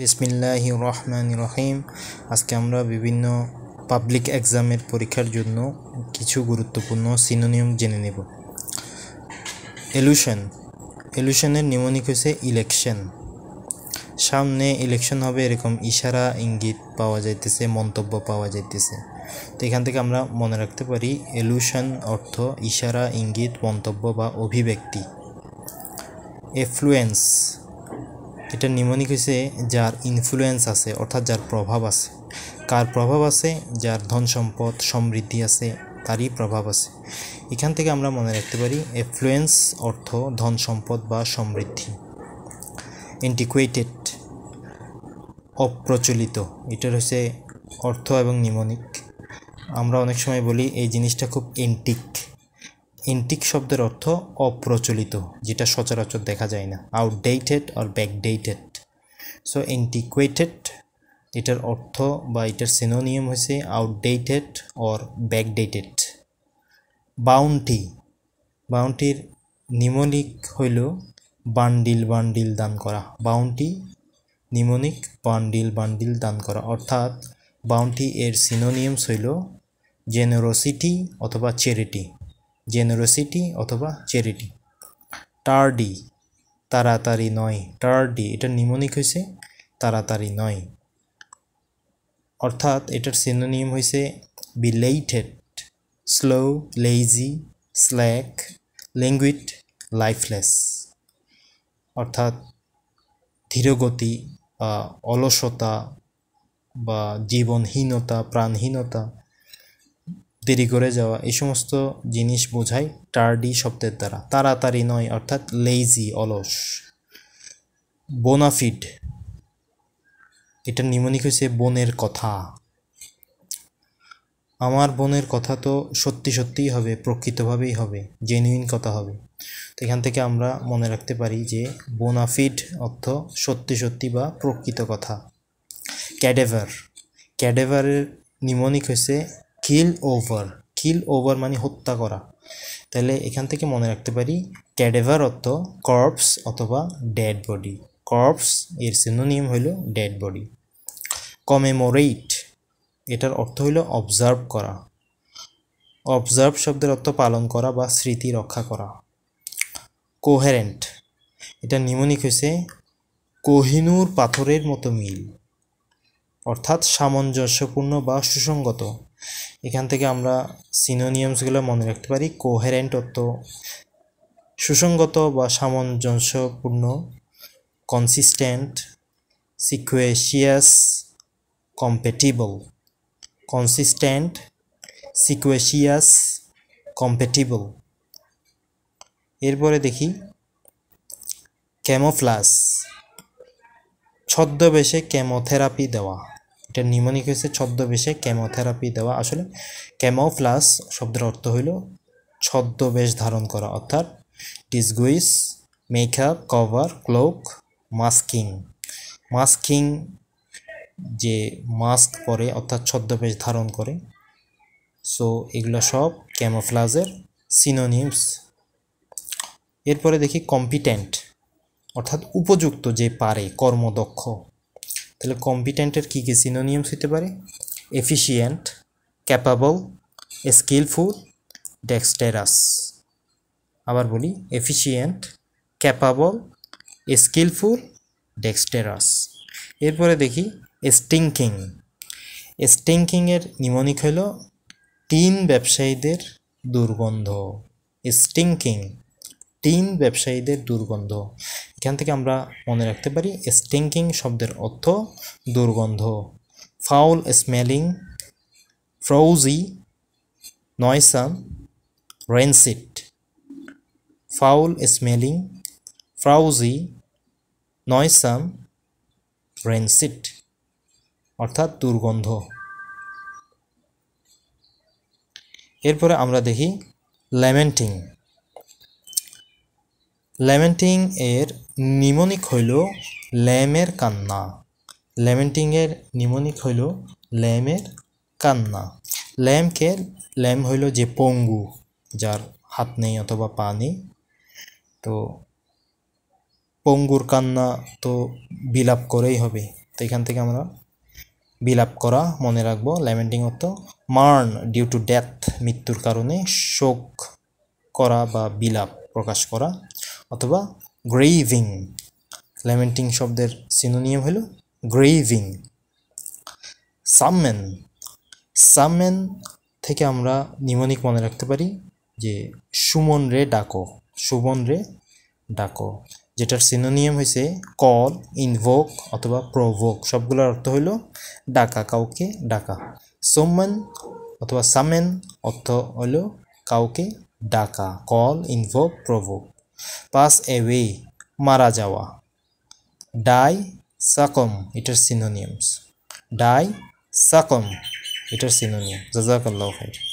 বিসমিল্লাহ রহমান রহিম আজকে আমরা বিভিন্ন পাবলিক এক্সামের পরীক্ষার জন্য কিছু গুরুত্বপূর্ণ সিনোনিয়ম জেনে নেব। এলুশন এলুশনের নিমনিক হয়েছে ইলেকশন সামনে ইলেকশন হবে, এরকম ইশারা, ইঙ্গিত পাওয়া যাইতেছে, মন্তব্য পাওয়া যাইতেছে। তো এখান থেকে আমরা মনে রাখতে পারি এলুশন অর্থ ইশারা, ইঙ্গিত, মন্তব্য বা অভিব্যক্তি। এফ্লুয়েন্স এটা নিমনিক হয়েছে যার ইনফ্লুয়েন্স আছে, অর্থাৎ যার প্রভাব আছে। কার প্রভাব আছে? যার ধন সম্পদ, সমৃদ্ধি আছে, তারই প্রভাব আছে। এখান থেকে আমরা মনে রাখতে পারি এফ্লুয়েন্স অর্থ ধন সম্পদ বা সমৃদ্ধি। এন্টিকুয়েটেড অপ্রচলিত, এটার হচ্ছে অর্থ এবং নিমনিক। আমরা অনেক সময় বলি, এই জিনিসটা খুব এন্টিক এন্টিক শব্দের অর্থ অপ্রচলিত, যেটা সচরাচর দেখা যায় না। আউটডেটেড আর ব্যাকডেটেড সো এন্টিকুয়েটেড এটার অর্থ বা এটার সিনোনিয়াম হয়েছে আউটডেটেড অর ব্যাকডেটেড বাউন্টি বাউন্টির নিমনিক হইল বান্ডিল বান্ডিল দান করা। বাউন্টি নিমনিক বান্ডিল বান্ডিল দান করা। অর্থাৎ বাউন্টি এর সিনোনিয়ামস হইল জেনারোসিটি অথবা চ্যারিটি জেনারোসিটি অথবা চ্যারিটি টার্ডি তাড়াতাড়ি নয়। টার্ডি এটার নিমনিক হয়েছে তাড়াতাড়ি নয়। অর্থাৎ এটার সিনোনিয়াম হয়েছে belated slow lazy slack languid lifeless অর্থাৎ ধীরগতি বা অলসতা বা জীবনহীনতা, প্রাণহীনতা দেরি করে যাওয়া, এই সমস্ত জিনিস বোঝায় টার্ডি শব্দের দ্বারা। তাড়াতাড়ি নয়, অর্থাৎ লেইজি অলস। বোনাফিড এটা নিমনিক হয়েছে বোনের কথা। আমার বোনের কথা তো সত্যি সত্যিই হবে, প্রকৃতভাবেই হবে জেনুইন কথা হবে। তো এখান থেকে আমরা মনে রাখতে পারি যে বোনাফিড অর্থ সত্যি সত্যি বা প্রকৃত কথা। ক্যাডেভার ক্যাডেভারের নিমনিক হয়েছে কিল ওভার কিল ওভার মানে হত্যা করা। তাহলে এখান থেকে মনে রাখতে পারি ক্যাডেভার অর্থ কর্পস অথবা ডেড বডি কর্পস এর সিনোনিয়াম হইল ডেড বডি কমেমোরেট এটার অর্থ হইল অবজার্ভ করা। অবজার্ভ শব্দের অর্থ পালন করা বা স্মৃতি রক্ষা করা। কোহেরেন্ট এটা নিমনিক হয়েছে কোহিনুর পাথরের মতো মিল। অর্থাৎ সামঞ্জস্যপূর্ণ বা সুসঙ্গত এখান থেকে আমরা সিনোনিয়ামসগুলো মনে রাখতে পারি কোহেরেন্ট অর্থ সুসঙ্গত বা সামঞ্জস্যপূর্ণ consistent sequacious compatible consistent sequacious compatible এরপরে দেখি ক্যামোফ্লাস ছদ্মবেশে কেমোথেরাপি দেওয়া। এটা হয়েছে, ছদ্মবেশে কেমোথেরাপি দেওয়া। আসলে ক্যামোফ্লাস শব্দের অর্থ হইল ছদ্মবেশ ধারণ করা, অর্থাৎ disguise makeup cover cloak masking masking যে মাস্ক পরে, অর্থাৎ ছদ্মবেশ ধারণ করে। সো এগুলো সব ক্যামোফ্লাজের সিনোনিমস এরপরে দেখি কম্পিটেন্ট অর্থাৎ উপযুক্ত যে পারে, কর্মদক্ষ। তাহলে কম্পিটেন্টের কী কী সিনোনিয়ামস হতে পারে? এফিসিয়েন্ট ক্যাপাবল স্কিলফুল ডেক্সটেরাস আবার বলি এফিসিয়েন্ট ক্যাপাবল স্কিলফুল ডেক্সটেরাস এরপরে দেখি স্টিঙ্কিং স্টিঙ্কিংয়ের নিমনিক হল টিন ব্যবসায়ীদের দুর্গন্ধ। স্টিঙ্কিং টিন ব্যবসায়ীদের দুর্গন্ধ। এখান থেকে আমরা মনে রাখতে পারি স্টিঙ্কিং শব্দের অর্থ দুর্গন্ধ। Foul smelling, frowzy, noisome, rancid. Foul smelling, frowzy, noisome, rancid. অর্থাৎ দুর্গন্ধ। এরপরে আমরা দেখি ল্যামেন্টিং। ল্যামেন্টিং এর নিমনিক হইল ল্যামের কান্না। ল্যামেন্টিংয়ের নিমনিক হইল ল্যামের কান্না। ল্যামকে ল্যাম হইল যে পঙ্গু, যার হাত নেই অথবা পা নেই। তো পঙ্গুর কান্না তো বিলাপ করেই হবে। তো এখান থেকে আমরা বিলাপ করা মনে রাখব। ল্যামেন্টিং অর্থ মার্ন ডিউ টু ডেথ মৃত্যুর কারণে শোক করা বা বিলাপ প্রকাশ করা। অথবা গ্রেইভিং ল্যামেন্টিং শব্দের সিনোনিয়াম হলো গ্রেভিং। সামমেন সামমেন থেকে আমরা নিমনিক মনে রাখতে পারি যে সুমন রে ডাকো, সুমন রে ডাকো, যেটার সিনোনিয়াম হয়েছে কল, ইনভোক অথবা প্রভোক, সবগুলোর অর্থ হইল ডাকা, কাউকে ডাকা। সোমেন অথবা সামেন অর্থ হইল কাউকে ডাকা, call, invoke, provoke. Pass away মারা যাওয়া। ডাই সাকম এটার সিনোনিয়ামস ডাই সাকম এটার সিনোনিয়াম জাজাকাল্লাহ খাইর।